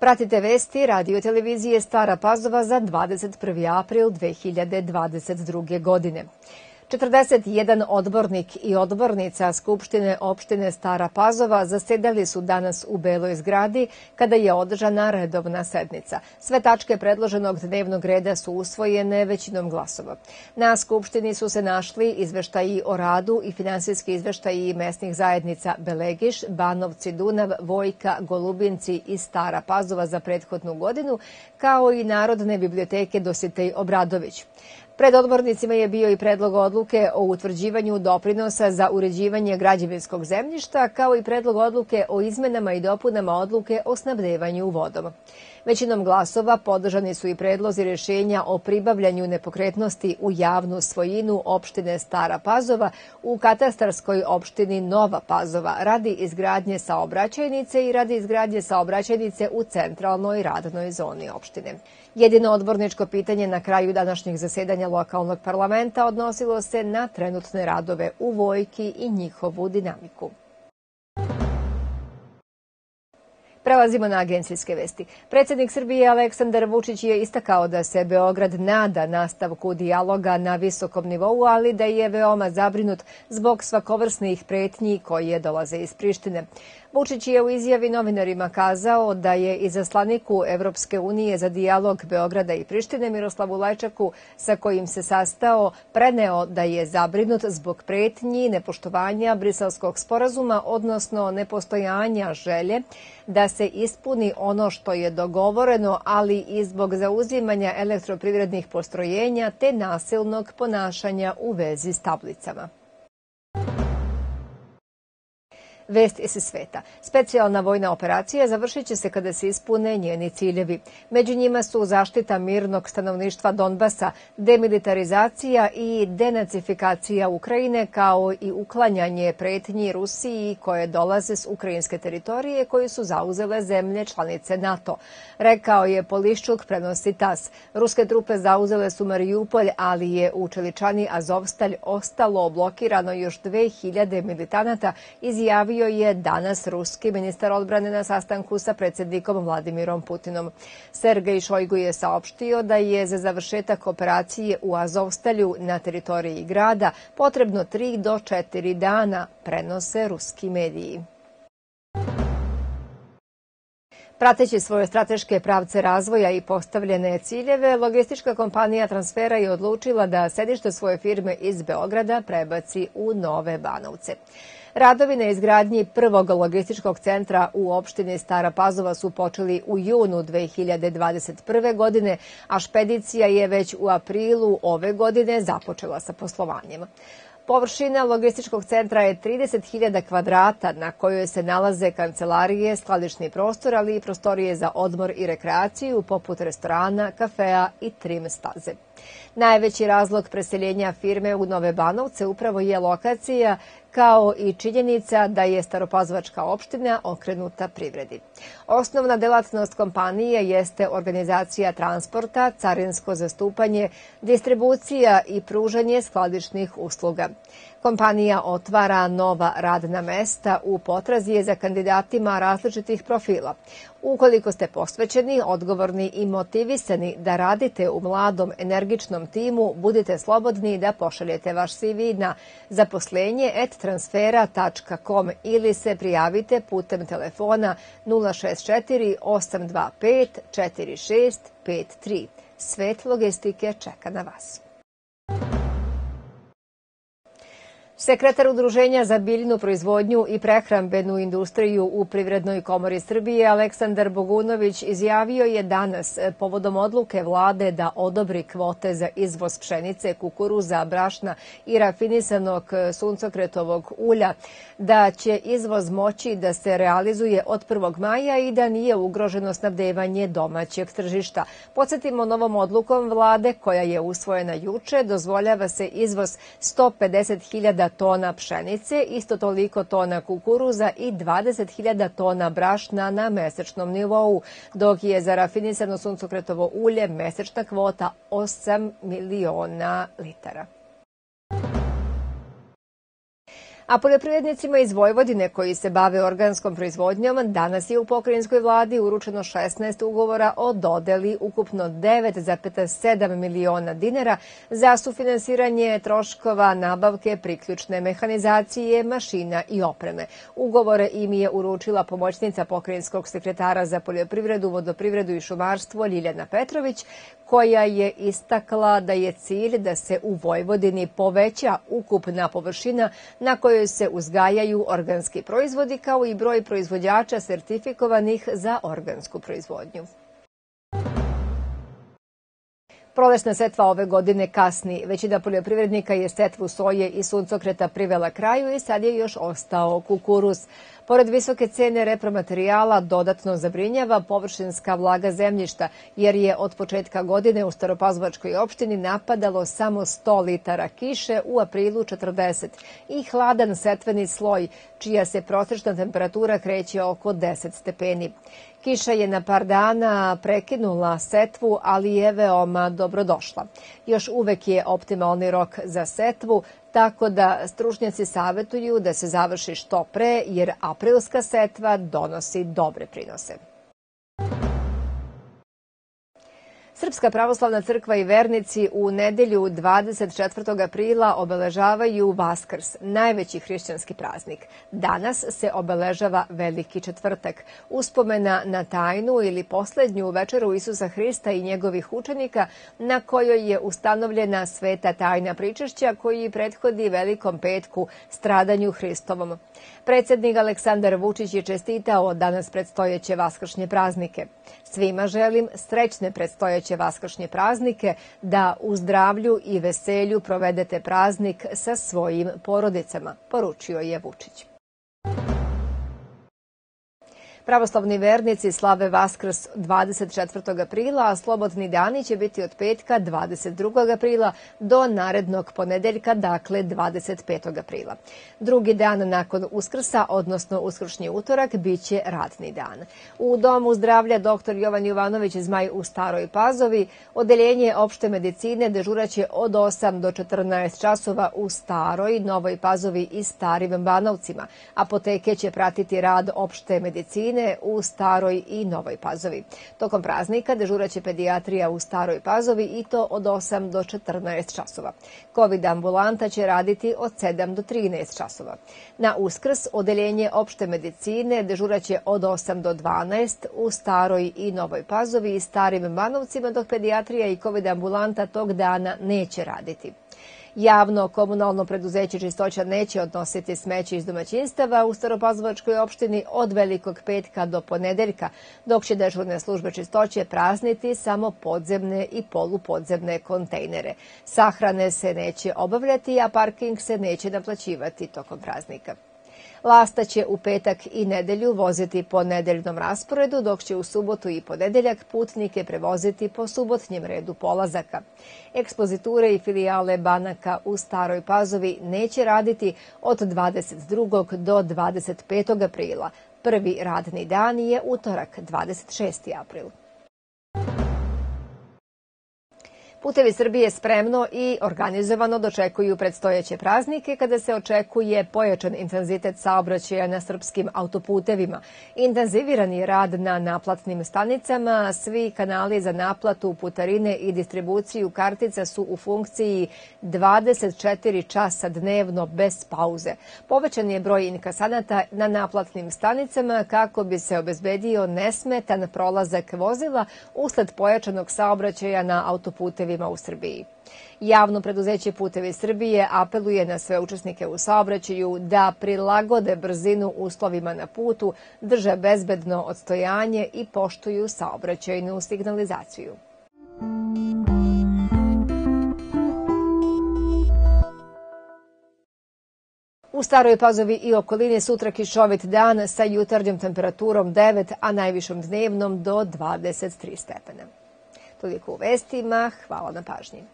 Pratite vesti radio televizije Stara Pazova za 21. april 2022. godine. 41 odbornik i odbornica Skupštine opštine Stara Pazova zasedali su danas u Beloj zgradi kada je održana redovna sednica. Sve tačke predloženog dnevnog reda su usvojene većinom glasova. Na Skupštini su se našli izveštaji o radu i finansijski izveštaji mesnih zajednica Belegiš, Banovci, Dunav, Vojka, Golubinci i Stara Pazova za prethodnu godinu, kao i Narodne biblioteke Dositej Obradović. Pred odbornicima je bio i predlog odluke o utvrđivanju doprinosa za uređivanje građevinskog zemljišta, kao i predlog odluke o izmenama i dopunama odluke o snabdevanju vodom. Većinom glasova podržani su i predlozi rešenja o pribavljanju nepokretnosti u javnu svojinu opštine Stara Pazova u katastarskoj opštini Nova Pazova radi izgradnje saobraćajnice i radi izgradnje saobraćajnice u centralnoj radnoj zoni opštine. Jedino odborničko pitanje na kraju današnjeg zasedanja lokalnog parlamenta odnosilo se na trenutne radove u Vojki i njihovu dinamiku. Prelazimo na agencijske vesti. Predsednik Srbije Aleksandar Vučić je istakao da se Beograd nada nastavku dijaloga na visokom nivou, ali da je veoma zabrinut zbog svakovrsnih pretnji koje dolaze iz Prištine. Vučić je u izjavi novinarima kazao da je izaslaniku Evropske unije za dijalog Beograda i Prištine Miroslavu Lajčaku, sa kojim se sastao, preneo da je zabrinut zbog pretnji nepoštovanja briselskog sporazuma, odnosno nepostojanja želje da se ispuni ono što je dogovoreno, ali i zbog zauzimanja elektroprivrednih postrojenja te nasilnog ponašanja u vezi s tablicama. Vest iz sveta. Specijalna vojna operacija završit će se kada se ispune njeni ciljevi. Među njima su zaštita mirnog stanovništva Donbasa, demilitarizacija i denacifikacija Ukrajine, kao i uklanjanje pretnji Rusiji koje dolaze s ukrajinske teritorije koje su zauzele zemlje članice NATO. Rekao je Poliščuk, prenosi TAS. Ruske trupe zauzele su Marijupolj, ali je u Čeličani Azovstalj ostalo blokirano još 2000 militanata, izjavio izjavio je danas ruski ministar odbrane na sastanku sa predsednikom Vladimirom Putinom. Sergej Šojgu je saopštio da je za završetak operacije u Azovstalju na teritoriji grada potrebno 3 do 4 dana, prenose ruski mediji. Prateći svoje strateške pravce razvoja i postavljene ciljeve, logistička kompanija Transfera je odlučila da sedište svoje firme iz Beograda prebaci u Nove Banovce. Radovi na izgradnji prvog logističkog centra u opštini Stara Pazova su počeli u junu 2021. godine, a špedicija je već u aprilu ove godine započela sa poslovanjem. Površina logističkog centra je 30.000 kvadrata na kojoj se nalaze kancelarije, skladišni prostor, ali i prostorije za odmor i rekreaciju poput restorana, kafea i trim staze. Najveći razlog preseljenja firme u Nove Banovce upravo je lokacija kao i činjenica da je Staropazvačka opština okrenuta privredi. Osnovna delatnost kompanije jeste organizacija transporta, carinsko zastupanje, distribucija i pružanje skladišnih usluga. Kompanija otvara nova radna mesta u potrazi za kandidatima različitih profila. Ukoliko ste posvećeni, odgovorni i motivisani da radite u mladom, energičnom timu, budite slobodni da pošaljete vaš CV na zaposlenje transfera.com ili se prijavite putem telefona 064 825 4653. Svet logistike čeka na vas. Sekretar Udruženja za biljnu proizvodnju i prehrambenu industriju u Privrednoj komori Srbije Aleksandar Bogunović izjavio je danas povodom odluke vlade da odobri kvote za izvoz pšenice, kukuruza, brašna i rafinisanog suncokretovog ulja, da će izvoz moći da se realizuje od 1. maja i da nije ugroženo snabdevanje domaćeg tržišta. Podsjetimo novom odlukom vlade koja je usvojena juče, dozvoljava se izvoz 150.000 tona pšenice, isto toliko tona kukuruza i 20.000 tona brašna na mesečnom nivou, dok je za rafinisano suncokretovo ulje mesečna kvota 8 miliona litara. A poljoprivrednicima iz Vojvodine koji se bave organskom proizvodnjom danas je u pokrajinskoj vladi uručeno 16 ugovora o dodeli ukupno 9,7 miliona dinara za sufinansiranje troškova nabavke priključne mehanizacije, mašina i opreme. Ugovore im je uručila pomoćnica pokrajinskog sekretara za poljoprivredu, vodoprivredu i šumarstvo Ljiljana Petrović, koja je istakla da je cilj da se u Vojvodini poveća ukupna površina na kojoj se uzgajaju organski proizvodi kao i broj proizvođača sertifikovanih za organsku proizvodnju. Prolesna setva ove godine kasni. Većina poljoprivrednika je setvu soje i suncokreta privela kraju i sad je još ostao kukuruz. Pored visoke cene repromaterijala dodatno zabrinjava površinska vlaga zemljišta, jer je od početka godine u Staropazvačkoj opštini napadalo samo 100 litara kiše, u aprilu 40 i hladan setveni sloj, čija se prosečna temperatura kreće oko 10 stepeni. Kiša je na par dana prekinula setvu, ali je veoma dobrodošla. Još uvek je optimalni rok za setvu, tako da stručnjaci savetuju da se završi što pre, jer aprilska setva donosi dobre prinose. Srpska pravoslavna crkva i vernici u nedelju 24. aprila obeležavaju Vaskrs, najveći hrišćanski praznik. Danas se obeležava Veliki četvrtak, uspomena na tajnu ili poslednju večeru Isusa Hrista i njegovih učenika na kojoj je ustanovljena sveta tajna pričešća koji prethodi Velikom petku stradanju Hristovom. Predsednik Aleksandar Vučić je čestitao danas predstojeće vaskršnje praznike. Svima želim srećne predstojeće vaskršnje praznike, da u zdravlju i veselju provedete praznik sa svojim porodicama, poručio je Vučić. Pravoslavni vernici slave Vaskrs 24. aprila, a slobodni dani će biti od petka 22. aprila do narednog ponedeljka, dakle 25. aprila. Drugi dan nakon Uskrsa, odnosno Uskršnji utorak, bit će radni dan. U Domu zdravlja dr. Jovan Jovanović Zmaj u Staroj Pazovi, odeljenje opšte medicine dežuraće od 8 do 14 časova u Staroj, Novoj Pazovi i Starim Banovcima. Apoteke će pratiti rad opšte medicine medicine u Staroj i Novoj Pazovi. Tokom praznika dežuraće pedijatrija u Staroj Pazovi i to od 8 do 14 časova. COVID ambulanta će raditi od 7 do 13 časova. Na Uskrs odeljenje opšte medicine dežuraće od 8 do 12 u Staroj i Novoj Pazovi i Starim Banovcima, dok pedijatrija i COVID ambulanta tog dana neće raditi. Javno komunalno preduzeće Čistoća neće odnositi smeće iz domaćinstava u Staropazvovačkoj opštini od velikog petka do ponedeljka, dok će dežurne službe čistoće prazniti samo podzemne i polupodzemne kontejnere. Sahrane se neće obavljati, a parking se neće naplaćivati tokom praznika. Lasta će u petak i nedelju voziti po nedeljnom rasporedu, dok će u subotu i ponedeljak putnike prevoziti po subotnjem redu polazaka. Ekspoziture i filijale banaka u Staroj Pazovi neće raditi od 22. do 25. aprila. Prvi radni dan je utorak, 26. april. Putevi Srbije spremno i organizovano dočekuju predstojeće praznike kada se očekuje pojačan intenzitet saobraćaja na srpskim autoputevima. Intenziviran je rad na naplatnim stanicama, svi kanali za naplatu putarine i distribuciju kartica su u funkciji 24 časa dnevno bez pauze. Povećan je broj inkasanata na naplatnim stanicama kako bi se obezbedio nesmetan prolazak vozila usled pojačanog saobraćaja na autoputevima putevima u Srbiji. Javno preduzeće Putevi Srbije apeluje na sve učesnike u saobraćaju da prilagode brzinu uslovima na putu, drže bezbedno odstojanje i poštuju saobraćajnu signalizaciju. U Staroj Pazovi i okolini sutra kišovit dan sa jutarnjom temperaturom 9, a najvišom dnevnom do 23 stepena. Toliko u vestima. Hvala na pažnji.